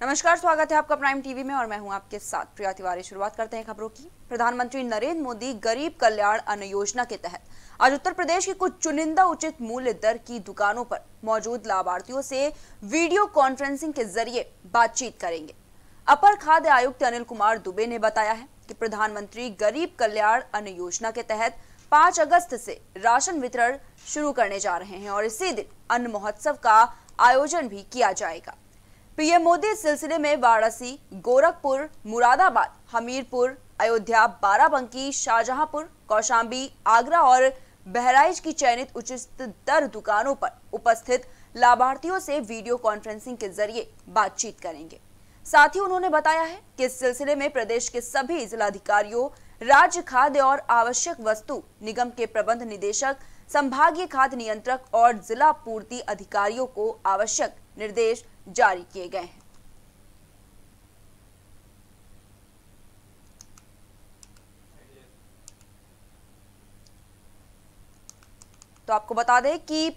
नमस्कार, स्वागत है आपका प्राइम टीवी में और मैं हूँ आपके साथ प्रिया तिवारी। शुरुआत करते हैं खबरों की। प्रधानमंत्री नरेंद्र मोदी गरीब कल्याण अन्न योजना के तहत। आज उत्तर प्रदेश की कुछ चुनिंदा उचित मूल्य दर की दुकानों पर मौजूद लाभार्थियों से वीडियो कॉन्फ्रेंसिंग के ज़रिए बातचीत करेंगे। अपर खाद्य आयुक्त अनिल कुमार दुबे ने बताया है कि प्रधानमंत्री गरीब कल्याण अन्न योजना के तहत पाँच अगस्त से राशन वितरण शुरू करने जा रहे हैं और इसी दिन अन्न महोत्सव का आयोजन भी किया जाएगा। पीएम मोदी इस सिलसिले में वाराणसी, गोरखपुर, मुरादाबाद, हमीरपुर, अयोध्या, बाराबंकी, शाहजहांपुर, कौशाम्बी, आगरा और बहराइच की चयनित उचित दर दुकानों पर उपस्थित लाभार्थियों से वीडियो कॉन्फ्रेंसिंग के ज़रिए बातचीत करेंगे। साथ ही उन्होंने बताया है कि इस सिलसिले में प्रदेश के सभी जिलाधिकारियों, राज्य खाद्य और आवश्यक वस्तु निगम के प्रबंध निदेशक, संभागीय खाद्य नियंत्रक और जिला पूर्ति अधिकारियों को आवश्यक निर्देश जारी किए गए हैं। तो आपको बता दें कि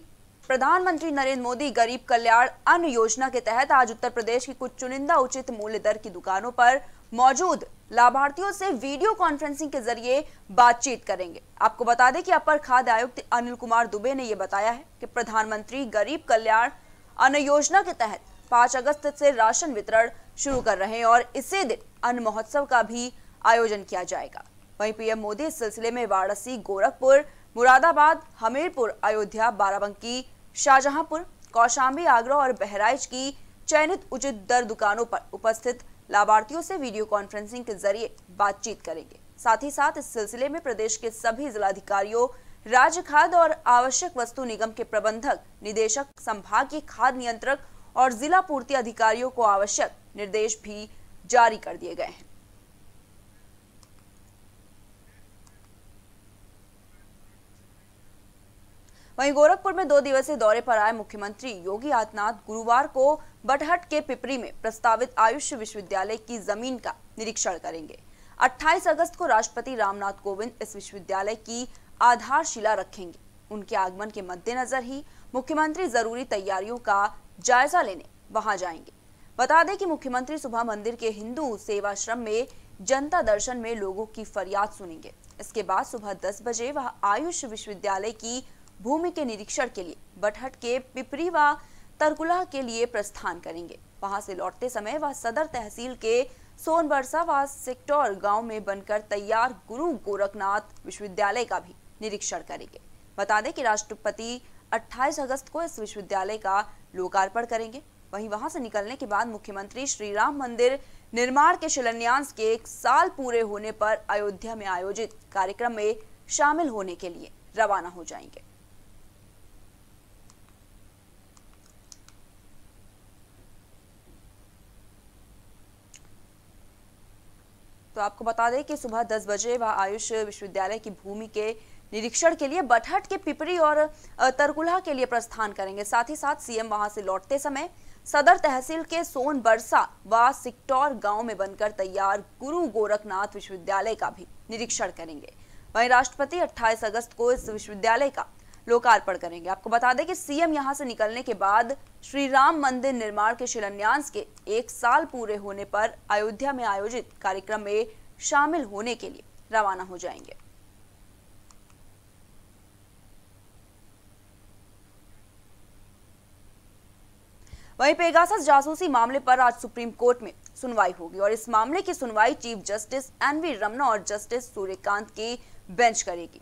प्रधानमंत्री नरेंद्र मोदी गरीब कल्याण अन्न योजना के तहत आज उत्तर प्रदेश की कुछ चुनिंदा उचित मूल्य दर की दुकानों पर मौजूद लाभार्थियों से वीडियो कॉन्फ्रेंसिंग के ज़रिए बातचीत करेंगे। आपको बता दें कि अपर खाद्य आयुक्त अनिल कुमार दुबे ने यह बताया है कि प्रधानमंत्री गरीब कल्याण अन्न योजना के तहत पाँच अगस्त से राशन वितरण शुरू कर रहे हैं और इसी दिन अन्न महोत्सव का भी आयोजन किया जाएगा। वहीं पीएम मोदी इस सिलसिले में वाराणसी, गोरखपुर, मुरादाबाद, हमीरपुर, अयोध्या, बाराबंकी, शाहजहांपुर, कौशाम्बी, आगरा और बहराइच की चयनित उचित दर दुकानों पर उपस्थित लाभार्थियों से वीडियो कॉन्फ्रेंसिंग के ज़रिए बातचीत करेंगे। साथ ही साथ इस सिलसिले में प्रदेश के सभी जिलाधिकारियों राज्य खाद्य और आवश्यक वस्तु निगम के प्रबंधक, निदेशक, संभागीय खाद्य नियंत्रक और जिला पूर्ति अधिकारियों को आवश्यक निर्देश भी जारी कर दिए गए हैं। वहीं गोरखपुर में दो दिवसीय दौरे पर आए मुख्यमंत्री योगी आदित्यनाथ गुरुवार को बटहट के पिपरी में प्रस्तावित आयुष विश्वविद्यालय की ज़मीन का निरीक्षण करेंगे। 28 अगस्त को राष्ट्रपति रामनाथ कोविंद इस विश्वविद्यालय की आधारशिला रखेंगे। उनके आगमन के मद्देनजर ही मुख्यमंत्री ज़रूरी तैयारियों का जायजा लेने वहाँ जाएँगे। बता दें कि मुख्यमंत्री सुबह मंदिर के हिंदू सेवाश्रम में जनता दर्शन में लोगों की फरियाद सुनेंगे। इसके बाद सुबह 10 बजे वह आयुष विश्वविद्यालय की भूमि के निरीक्षण के लिए बटहट के पिपरी व तरकुला के लिए प्रस्थान करेंगे। वहाँ से लौटते समय वह सदर तहसील के सोनबरसा व सेक्टर गाँव में बनकर तैयार गुरु गोरखनाथ विश्वविद्यालय का भी निरीक्षण करेंगे। बता दें कि राष्ट्रपति 28 अगस्त को इस विश्वविद्यालय का लोकार्पण करेंगे। वहीं वहाँ से निकलने के बाद मुख्यमंत्री श्री राम मंदिर निर्माण के शिलान्यास के एक साल पूरे होने पर अयोध्या में आयोजित कार्यक्रम में शामिल होने के लिए रवाना हो जाएँगे। तो आपको बता दें कि सुबह 10 बजे वह आयुष विश्वविद्यालय की भूमि के निरीक्षण के लिए बटहट के पिपरी और तरकुल्हा के लिए प्रस्थान करेंगे। साथ ही साथ सीएम वहाँ से लौटते समय सदर तहसील के सोन बरसा व सिक्टौर गाँव में बनकर तैयार गुरु गोरखनाथ विश्वविद्यालय का भी निरीक्षण करेंगे। वहीं राष्ट्रपति 28 अगस्त को इस विश्वविद्यालय का लोकार्पण करेंगे। आपको बता दें कि सीएम यहाँ से निकलने के बाद श्री राम मंदिर निर्माण के शिलान्यास के एक साल पूरे होने पर अयोध्या में आयोजित कार्यक्रम में शामिल होने के लिए रवाना हो जाएँगे। वहीं पेगासस जासूसी मामले पर आज सुप्रीम कोर्ट में सुनवाई होगी और इस मामले की सुनवाई चीफ जस्टिस एनवी रमना और जस्टिस सूर्यकांत की बेंच करेगी।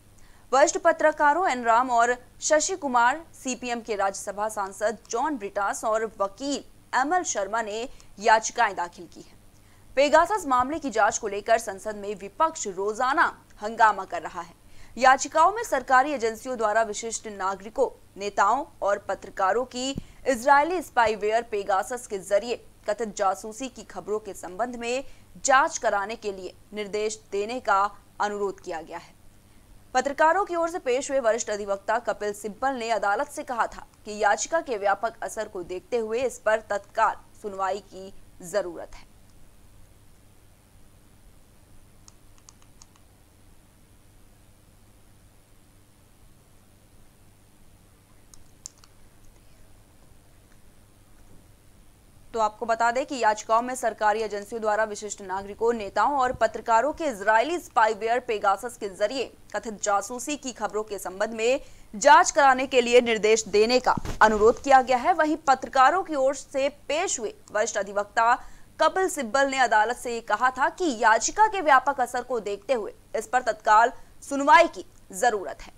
वरिष्ठ पत्रकारों एन राम और शशि कुमार, सीपीएम के राज्यसभा सांसद जॉन ब्रिटास और वकील एमएल शर्मा ने याचिकाएँ दाखिल की है। पेगासस मामले की जाँच को लेकर संसद में विपक्ष रोज़ाना हंगामा कर रहा है। याचिकाओं में सरकारी एजेंसियों द्वारा विशिष्ट नागरिकों, नेताओं और पत्रकारों की इजरायली स्पाईवेयर पेगासस के ज़रिए कथित जासूसी की खबरों के संबंध में जाँच कराने के लिए निर्देश देने का अनुरोध किया गया है। पत्रकारों की ओर से पेश हुए वरिष्ठ अधिवक्ता कपिल सिब्बल ने अदालत से कहा था कि याचिका के व्यापक असर को देखते हुए इस पर तत्काल सुनवाई की ज़रूरत है। आपको बता दें कि याचिकाओं में सरकारी एजेंसियों द्वारा विशिष्ट नागरिकों, नेताओं और पत्रकारों के इजरायली स्पाईवेयर पेगासस के ज़रिए कथित जासूसी की खबरों के संबंध में जाँच कराने के लिए निर्देश देने का अनुरोध किया गया है। वहीं पत्रकारों की ओर से पेश हुए वरिष्ठ अधिवक्ता कपिल सिब्बल ने अदालत से कहा था कि याचिका के व्यापक असर को देखते हुए इस पर तत्काल सुनवाई की ज़रूरत है।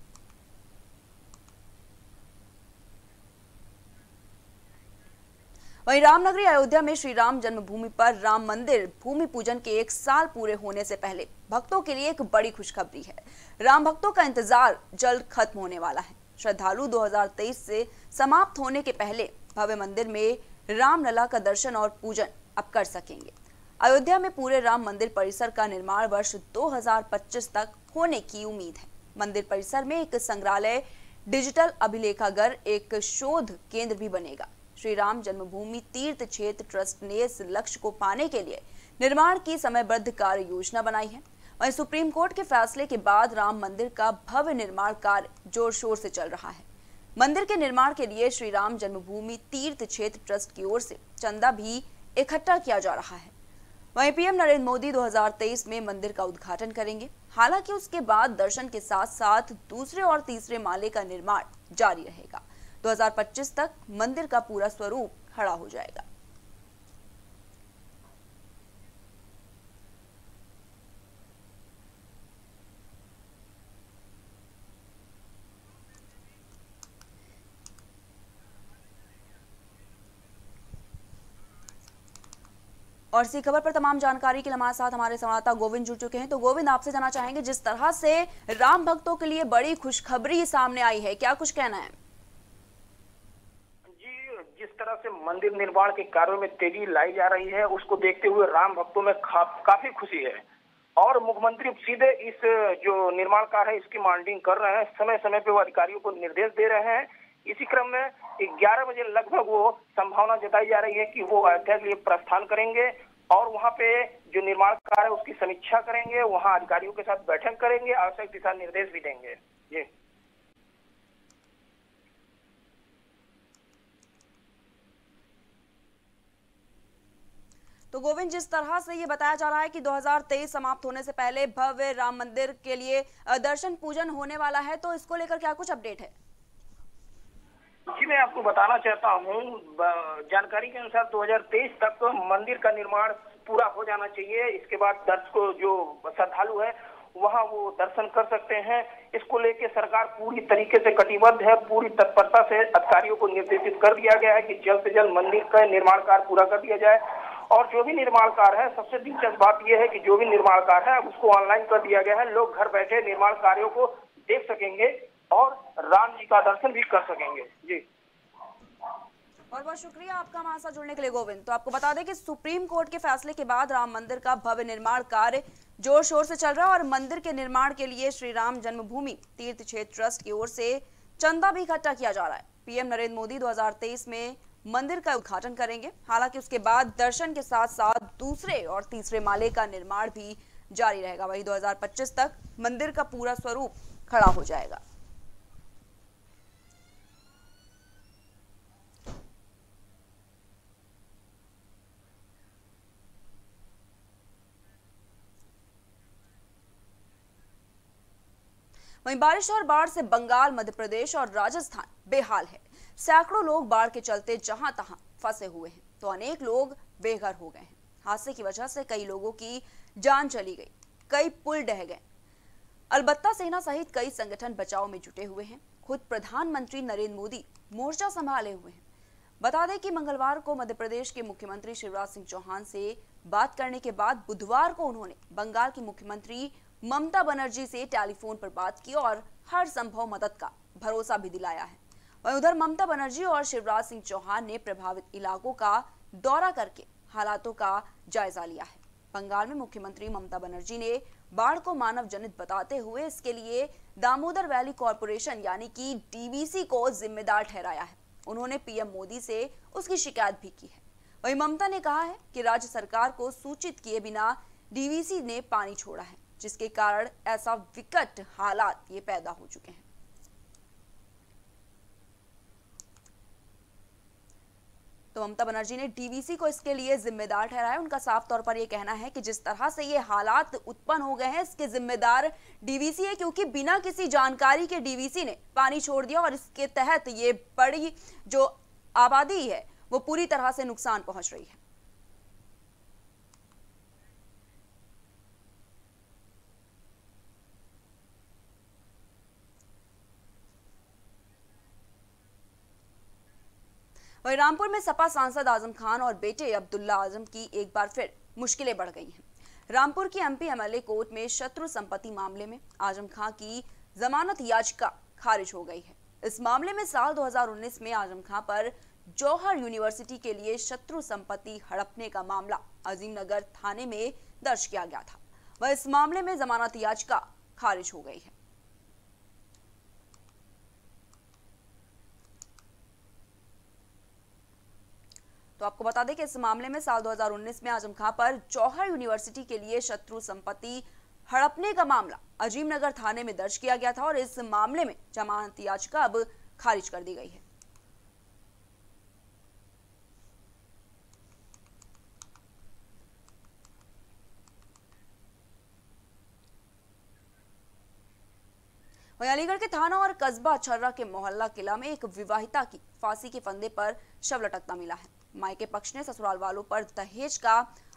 वहीं रामनगरी अयोध्या में श्री राम जन्मभूमि पर राम मंदिर भूमि पूजन के एक साल पूरे होने से पहले भक्तों के लिए एक बड़ी खुशखबरी है। राम भक्तों का इंतज़ार जल्द खत्म होने वाला है। श्रद्धालु 2023 से समाप्त होने के पहले भव्य मंदिर में रामलला का दर्शन और पूजन अब कर सकेंगे। अयोध्या में पूरे राम मंदिर परिसर का निर्माण वर्ष 2025 तक होने की उम्मीद है। मंदिर परिसर में एक संग्रहालय, डिजिटल अभिलेखागर एक शोध केंद्र भी बनेगा। श्री राम जन्मभूमि तीर्थ क्षेत्र ट्रस्ट ने इस लक्ष्य को पाने के लिए निर्माण की समयबद्ध कार्य योजना बनाई है। वहीं सुप्रीम कोर्ट के फैसले के बाद राम मंदिर का भव्य निर्माण कार्य ज़ोर शोर से चल रहा है। मंदिर के निर्माण के लिए श्री राम जन्मभूमि तीर्थ क्षेत्र ट्रस्ट की ओर से चंदा भी इकट्ठा किया जा रहा है। वहीं पीएम नरेंद्र मोदी 2023 में मंदिर का उद्घाटन करेंगे। हालाँकि उसके बाद दर्शन के साथ साथ दूसरे और तीसरे माले का निर्माण जारी रहेगा। 2025 तक मंदिर का पूरा स्वरूप खड़ा हो जाएगा। और इसी खबर पर तमाम जानकारी के लिए हमारे साथ हमारे संवाददाता गोविंद जुड़ चुके हैं। तो गोविंद, आपसे जाना चाहेंगे, जिस तरह से राम भक्तों के लिए बड़ी खुशखबरी सामने आई है, क्या कुछ कहना है? तरह से मंदिर निर्माण के कार्यों में तेज़ी लाई जा रही है, उसको देखते हुए राम भक्तों में काफ़ी खुशी है। और मुख्यमंत्री सीधे इस, जो निर्माण कार्य है, इसकी मॉनिटरिंग कर रहे हैं। समय समय पे वो अधिकारियों को निर्देश दे रहे हैं। इसी क्रम में ग्यारह बजे लगभग वो संभावना जताई जा रही है कि वो अयोध्या के लिए प्रस्थान करेंगे और वहाँ पे जो निर्माण कार्य है, उसकी समीक्षा करेंगे। वहाँ अधिकारियों के साथ बैठक करेंगे। आवश्यक दिशा निर्देश भी देंगे। जी। तो गोविंद, जिस तरह से ये बताया जा रहा है कि 2023 समाप्त होने से पहले भव्य राम मंदिर के लिए दर्शन पूजन होने वाला है तो इसको लेकर क्या कुछ अपडेट है? जी, मैं आपको बताना चाहता हूँ जानकारी के अनुसार 2023 तक तो मंदिर का निर्माण पूरा हो जाना चाहिए। इसके बाद दर्शकों जो श्रद्धालु है, वहाँ वो दर्शन कर सकते हैं। इसको लेके सरकार पूरी तरीके से कटिबद्ध है, पूरी तत्परता से अधिकारियों को निर्देशित कर दिया गया है कि जल्द से जल्द मंदिर का निर्माण कार्य पूरा कर दिया जाए। और जो भी निर्माण कार्य है, सबसे दिलचस्प बात यह है कि जो भी निर्माण कार्य है उसको ऑनलाइन कर दिया गया है। लोग घर बैठे निर्माण कार्यों को देख सकेंगे और राम जी का दर्शन भी कर सकेंगे। जी। बहुत बहुत शुक्रिया आपका हमारे साथ जुड़ने के लिए, गोविंद। तो आपको बता दें कि सुप्रीम कोर्ट के फैसले के बाद राम मंदिर का भव्य निर्माण कार्य ज़ोर शोर से चल रहा है और मंदिर के निर्माण के लिए श्री राम जन्मभूमि तीर्थ क्षेत्र ट्रस्ट की ओर से चंदा भी इकट्ठा किया जा रहा है। पीएम नरेंद्र मोदी 2023 में मंदिर का उद्घाटन करेंगे। हालाँकि उसके बाद दर्शन के साथ साथ दूसरे और तीसरे माले का निर्माण भी जारी रहेगा। वही 2025 तक मंदिर का पूरा स्वरूप खड़ा हो जाएगा। वहीं बारिश और बाढ़ से बंगाल, मध्य प्रदेश और राजस्थान बेहाल है। सैकड़ों लोग बाढ़ के चलते जहाँ तहां फंसे हुए हैं तो अनेक लोग बेघर हो गए हैं। हादसे की वजह से कई लोगों की जान चली गई, कई पुल डह गए। अलबत्ता सेना सहित कई संगठन बचाव में जुटे हुए हैं। खुद प्रधानमंत्री नरेंद्र मोदी मोर्चा संभाले हुए हैं। बता दें कि मंगलवार को मध्य प्रदेश के मुख्यमंत्री शिवराज सिंह चौहान से बात करने के बाद बुधवार को उन्होंने बंगाल की मुख्यमंत्री ममता बनर्जी से टेलीफोन पर बात की और हर संभव मदद का भरोसा भी दिलाया है। वहीं उधर ममता बनर्जी और शिवराज सिंह चौहान ने प्रभावित इलाकों का दौरा करके हालातों का जायजा लिया है। बंगाल में मुख्यमंत्री ममता बनर्जी ने बाढ़ को मानव जनित बताते हुए इसके लिए दामोदर वैली कॉरपोरेशन यानी कि डीवीसी को जिम्मेदार ठहराया है। उन्होंने पीएम मोदी से उसकी शिकायत भी की है। वहीं ममता ने कहा है कि राज्य सरकार को सूचित किए बिना डीवीसी ने पानी छोड़ा है, जिसके कारण ऐसा विकट हालात ये पैदा हो चुके हैं। तो ममता बनर्जी ने डीवीसी को इसके लिए जिम्मेदार ठहराया। उनका साफ़ तौर पर यह कहना है कि जिस तरह से ये हालात उत्पन्न हो गए हैं, इसके जिम्मेदार डीवीसी है, क्योंकि बिना किसी जानकारी के डीवीसी ने पानी छोड़ दिया और इसके तहत ये बड़ी जो आबादी है, वो पूरी तरह से नुकसान पहुँच रही है। वहीं रामपुर में सपा सांसद आज़म खान और बेटे अब्दुल्ला आज़म की एक बार फिर मुश्किलें बढ़ गई हैं। रामपुर की एमपी एमएलए कोर्ट में शत्रु संपत्ति मामले में आज़म खान की जमानत याचिका खारिज हो गई है। इस मामले में साल 2019 में आज़म खान पर जौहर यूनिवर्सिटी के लिए शत्रु संपत्ति हड़पने का मामला अजीम नगर थाने में दर्ज किया गया था। वह इस मामले में जमानत याचिका खारिज हो गई है। तो आपको बता दें कि इस मामले में साल 2019 में आज़म खां पर जौहर यूनिवर्सिटी के लिए शत्रु संपत्ति हड़पने का मामला अजीम नगर थाने में दर्ज किया गया था और इस मामले में जमानत याचिका अब खारिज कर दी गई है। अलीगढ़ के थाना और कस्बा छर्रा के मोहल्ला किला में एक विवाहिता की फांसी के फंदे पर शव लटकता मिला है। मायके पक्ष ने ससुराल वालों पर दहेज का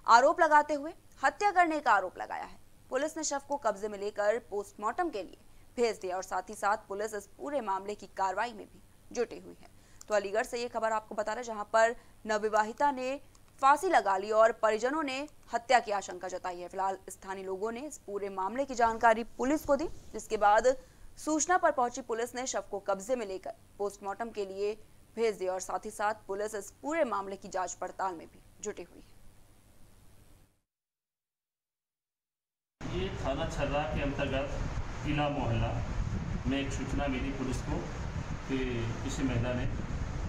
आरोप लगाते हुए हत्या करने का आरोप लगाया है। पुलिस ने शव को कब्जे में लेकर पोस्टमार्टम के लिए भेज दिया और साथ ही साथ पुलिस इस पूरे मामले की कार्रवाई में भी जुटी हुई है। तो अलीगढ़ से ये खबर आपको बता रहे जहाँ पर नवविवाहिता ने फांसी लगा ली और परिजनों ने हत्या की आशंका जताई है। फ़िलहाल स्थानीय लोगों ने इस पूरे मामले की जानकारी पुलिस को दी, जिसके बाद सूचना पर पहुँची पुलिस ने शव को कब्जे में लेकर पोस्टमार्टम के लिए भेज दिया और साथ ही साथ पुलिस इस पूरे मामले की जाँच पड़ताल में भी जुटी हुई है। ये थाना छर्रा के अंतर्गत किला मोहल्ला में एक सूचना मिली पुलिस को कि किसी महिला ने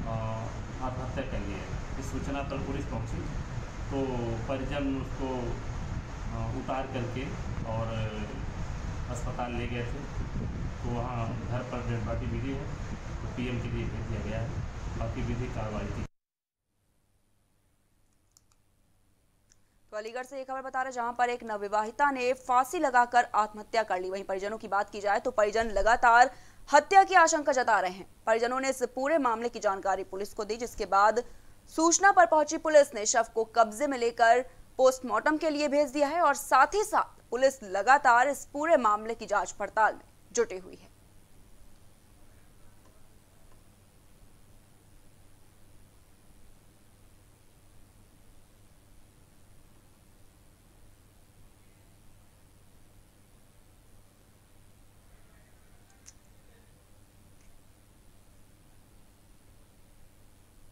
आत्महत्या कर ली है। इस सूचना पर पुलिस पहुँची तो परिजन उसको उतार करके और अस्पताल ले गए थे। तो वहाँ घर पर डेड बॉडी मिली है तो पीएम के लिए भेज दिया गया है। बाकी विधिक कार्रवाई की। तो अलीगढ़ से एक खबर बता रहे जहाँ पर एक नवविवाहिता ने फांसी लगाकर आत्महत्या कर ली। वहीं परिजनों की बात की जाए तो परिजन लगातार हत्या की आशंका जता रहे हैं। परिजनों ने इस पूरे मामले की जानकारी पुलिस को दी, जिसके बाद सूचना पर पहुँची पुलिस ने शव को कब्जे में लेकर पोस्टमार्टम के लिए भेज दिया है और साथ ही साथ पुलिस लगातार इस पूरे मामले की जाँच पड़ताल में जुटी हुई है।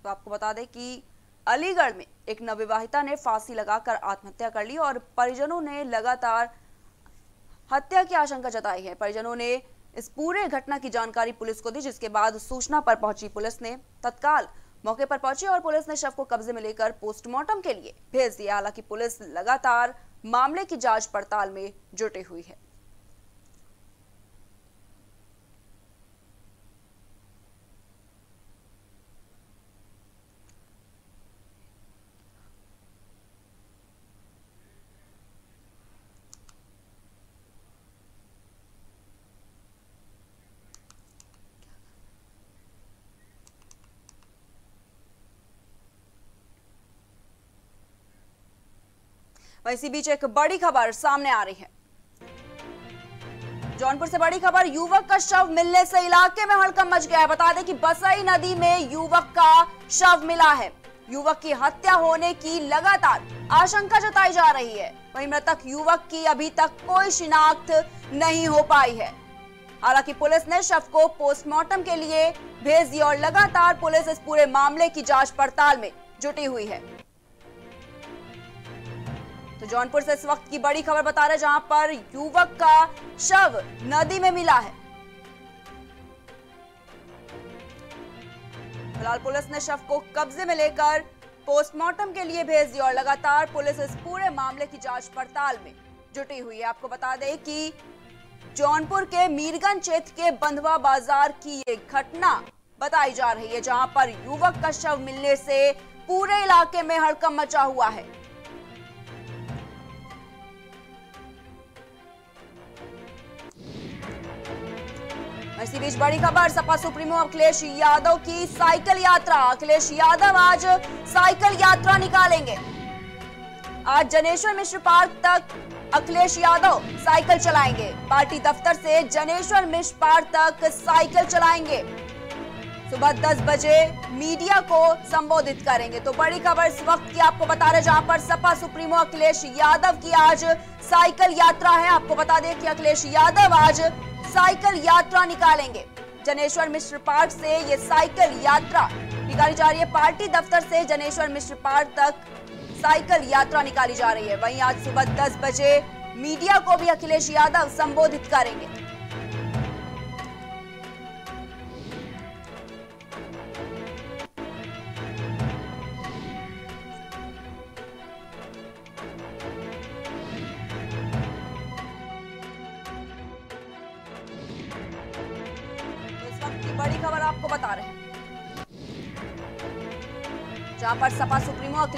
तो आपको बता दें कि अलीगढ़ में एक नवविवाहिता ने फांसी लगाकर आत्महत्या कर ली और परिजनों ने लगातार हत्या की आशंका जताई है। परिजनों ने इस पूरे घटना की जानकारी पुलिस को दी, जिसके बाद सूचना पर पहुँची पुलिस ने तत्काल मौके पर पहुँची और पुलिस ने शव को कब्जे में लेकर पोस्टमार्टम के लिए भेज दिया। हालाँकि पुलिस लगातार मामले की जाँच पड़ताल में जुटी हुई है। वहीं इसी बीच एक बड़ी खबर सामने आ रही है। जौनपुर से बड़ी खबर, युवक का शव मिलने से इलाके में हड़कम मच गया है। बता दें कि बसई नदी में युवक का शव मिला है। युवक की हत्या होने की लगातार आशंका जताई जा रही है। वहीं मृतक युवक की अभी तक कोई शिनाख्त नहीं हो पाई है। हालाँकि पुलिस ने शव को पोस्टमार्टम के लिए भेज दिया और लगातार पुलिस इस पूरे मामले की जाँच पड़ताल में जुटी हुई है। तो जौनपुर से इस वक्त की बड़ी खबर बता रहे जहाँ पर युवक का शव नदी में मिला है। फ़िलहाल पुलिस ने शव को कब्जे में लेकर पोस्टमार्टम के लिए भेज दिया और लगातार पुलिस इस पूरे मामले की जाँच पड़ताल में जुटी हुई है। आपको बता दें कि जौनपुर के मीरगंज क्षेत्र के बंधवा बाज़ार की ये घटना बताई जा रही है, जहाँ पर युवक का शव मिलने से पूरे इलाके में हड़कम मचा हुआ है। इसी बीच बड़ी खबर, सपा सुप्रीमो अखिलेश यादव की साइकिल यात्रा। अखिलेश यादव आज साइकिल यात्रा निकालेंगे। आज जनेश्वर मिश्र पार्क तक अखिलेश यादव साइकिल चलाएँगे। पार्टी दफ्तर से जनेश्वर मिश्र पार्क तक साइकिल चलाएँगे। सुबह 10 बजे मीडिया को संबोधित करेंगे। तो बड़ी खबर इस वक्त की आपको बता रहे जहाँ पर सपा सुप्रीमो अखिलेश यादव की आज साइकिल यात्रा है। आपको बता दें कि अखिलेश यादव आज साइकिल यात्रा निकालेंगे। जनेश्वर मिश्र पार्क से ये साइकिल यात्रा निकाली जा रही है। पार्टी दफ्तर से जनेश्वर मिश्र पार्क तक साइकिल यात्रा निकाली जा रही है। वहीं आज सुबह 10 बजे मीडिया को भी अखिलेश यादव संबोधित करेंगे।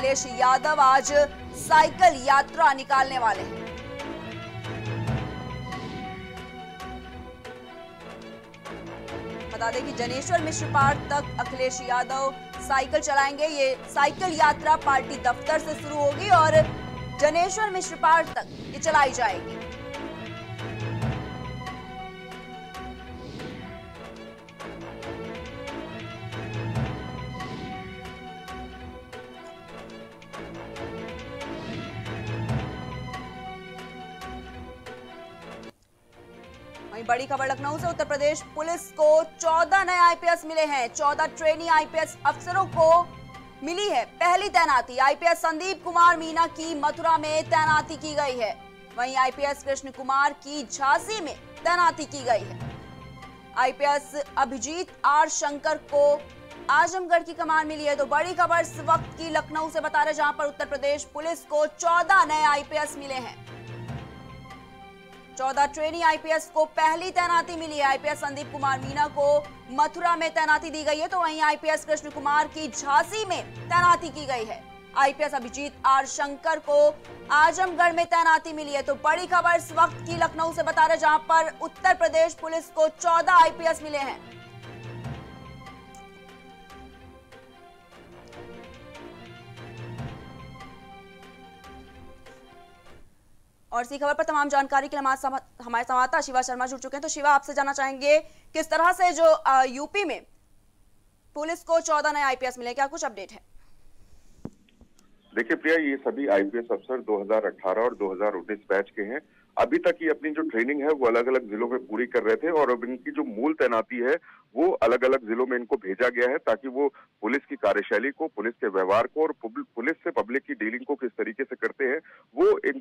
अखिलेश यादव आज साइकिल यात्रा निकालने वाले हैं। बता दें कि जनेश्वर मिश्र पार्क तक अखिलेश यादव साइकिल चलाएँगे। ये साइकिल यात्रा पार्टी दफ्तर से शुरू होगी और जनेश्वर मिश्र पार्क तक ये चलाई जाएगी। खबर लखनऊ से। उत्तर प्रदेश पुलिस को 14 नए आईपीएस मिले हैं। 14 ट्रेनी आईपीएस अफसरों को मिली है पहली तैनाती। आईपीएस संदीप कुमार मीना की मथुरा में तैनाती की गई है। वहीं आईपीएस कृष्ण कुमार की झांसी में तैनाती की गई है। आईपीएस अभिजीत आर शंकर को आजमगढ़ की कमान मिली है। तो बड़ी खबर इस वक्त की लखनऊ से बता रहे जहाँ पर उत्तर प्रदेश पुलिस को 14 नए आईपीएस मिले हैं। चौदह ट्रेनी आईपीएस को पहली तैनाती मिली है। आईपीएस संदीप कुमार मीना को मथुरा में तैनाती दी गई है तो वहीं आईपीएस कृष्ण कुमार की झांसी में तैनाती की गई है। आईपीएस अभिजीत आर शंकर को आजमगढ़ में तैनाती मिली है तो बड़ी खबर इस वक्त की लखनऊ से बता रहे जहाँ पर उत्तर प्रदेश पुलिस को 14 आईपीएस मिले हैं। और इसी खबर पर तमाम जानकारी के लिए हमारे संवाददाता शिवा शर्मा जुड़ चुके हैं। तो शिवा, आपसे जानना चाहेंगे, किस तरह से जो यूपी में पुलिस को 14 नए आईपीएस मिले क्या कुछ अपडेट है? देखिए प्रिया, ये सभी आईपीएस अफसर 2018 और 2019 बैच के हैं। अभी तक ये अपनी जो ट्रेनिंग है, वो अलग अलग जिलों में पूरी कर रहे थे और अब इनकी जो मूल तैनाती है, वो अलग अलग जिलों में इनको भेजा गया है ताकि वो पुलिस की कार्यशैली को, पुलिस के व्यवहार को और पुलिस से पब्लिक की डीलिंग को किस तरीके से करते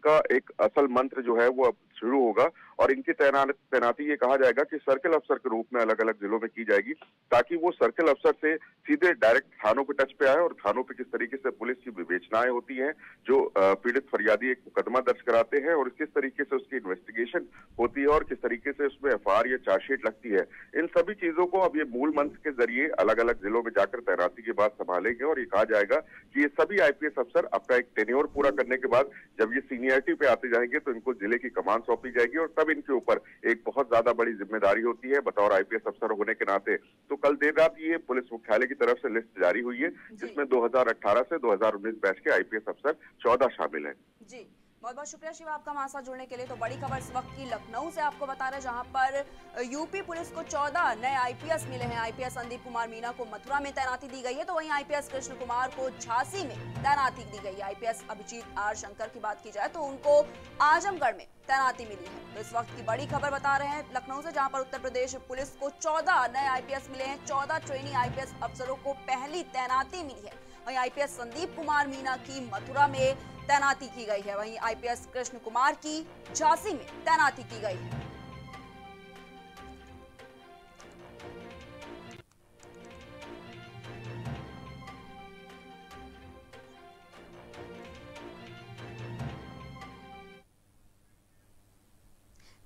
इनका एक असल मंत्र जो है वो अब शुरू होगा और इनकी तैनात ये कहा जाएगा कि सर्किल अफसर के रूप में अलग अलग जिलों में की जाएगी, ताकि वो सर्किल अफसर से सीधे डायरेक्ट थानों के टच पे आए और थानों पे किस तरीके से पुलिस की विवेचनाएँ होती हैं, जो पीड़ित फरियादी एक मुकदमा दर्ज कराते हैं और किस तरीके से उसकी इन्वेस्टिगेशन होती है और किस तरीके से उसमें एफआईआर या चार्जशीट लगती है। इन सभी चीज़ों को अब ये मूल मंत्र के ज़रिए अलग अलग जिलों में जाकर तैनाती के बाद संभालेंगे और ये कहा जाएगा कि ये सभी आईपीएस अफसर अपना एक टेन्योर पूरा करने के बाद जब ये सीनियरिटी पे आते जाएँगे तो इनको ज़िले की कमान सौंपी जाएगी और तब इनके ऊपर एक बहुत ज़्यादा बड़ी ज़िम्मेदारी होती है। बतौर आईपीएस अफसर होने के नाते तो कल देर रात ये पुलिस मुख्यालय की तरफ़ से लिस्ट जारी हुई है जिसमें 2018 से 2019 बैच के आईपीएस अफसर 14 शामिल हैं। जी। बहुत बहुत शुक्रिया शिवा आपका हमारे साथ जुड़ने के लिए। तो बड़ी खबर इस वक्त की लखनऊ से आपको बता रहे जहाँ पर यूपी पुलिस को 14 नए आईपीएस मिले हैं। आईपीएस संदीप कुमार मीना को मथुरा में तैनाती दी गई है तो वहीं आईपीएस कृष्ण कुमार को झांसी में तैनाती दी गई है। आईपीएस अभिजीत आर शंकर की बात की जाए तो उनको आजमगढ़ में तैनाती मिली है। तो इस वक्त की बड़ी खबर बता रहे हैं लखनऊ से, जहाँ पर उत्तर प्रदेश पुलिस को 14 नए आईपीएस मिले हैं। 14 ट्रेनी आईपीएस अफसरों को पहली तैनाती मिली है। वहीं आईपीएस संदीप कुमार मीना की मथुरा में तैनाती की गई है। वहीं आईपीएस कृष्ण कुमार की झांसी में तैनाती की गई है।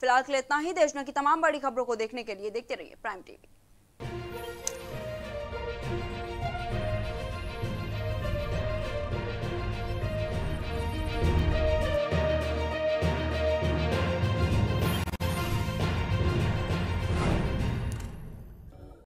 फ़िलहाल के लिए इतना ही। देश दुनिया की तमाम बड़ी खबरों को देखने के लिए देखते रहिए प्राइम टीवी